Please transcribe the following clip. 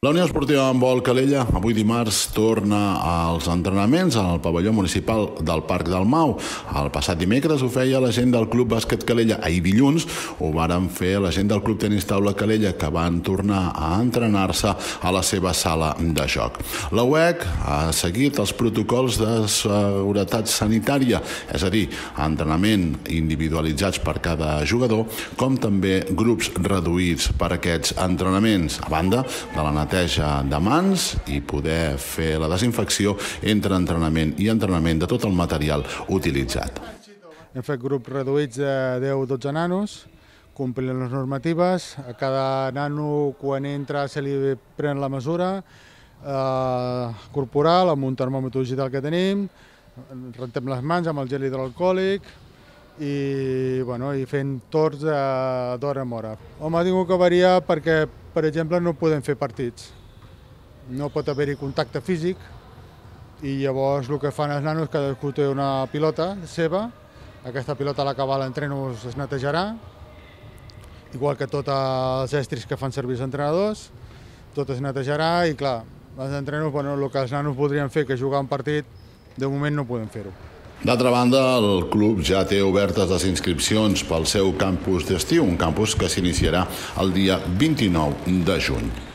La Unió Esportiva Vol Calella avui dimarts torna als entrenaments al pavelló municipal del Parc del Mau. El passat dimecres ho feia la gent del Club Bàsquet Calella. Ahir dilluns ho varen fer la gent del Club Tenis Taula Calella que van tornar a entrenar-se a la seva sala de joc. La UEC ha seguit els protocols de seguretat sanitària, és a dir, entrenament individualitzats per cada jugador, com també grups reduïts per aquests entrenaments, a banda de la neteja de mans i poder fer la desinfecció entre entrenament i entrenament de tot el material utilitzat. Hem fet grups reduïts de 10-12 nanos, complint les normatives. A cada nano, quan entra, se li pren la mesura eh, corporal amb un termòmetre digital que tenim, rentem les mans amb el gel hidroalcohòlic, i, bueno, i fent torns d'hora en hora. Home, ha tingut que variar perquè, per exemple, no podem fer partits. No pot haver-hi contacte físic i llavors el que fan els nanos, cadascú té una pilota seva, aquesta pilota a l'acabar l'entreno es netejarà, igual que tots els estris que fan servir els entrenadors, tot es netejarà i clar, els entrenos, bueno, el que els nanos podrien fer, que jugar un partit, de moment no podem fer-ho. D'altra banda, el club ja té obertes les inscripcions pel seu campus d'estiu, un campus que s'iniciarà el dia 29 de juny.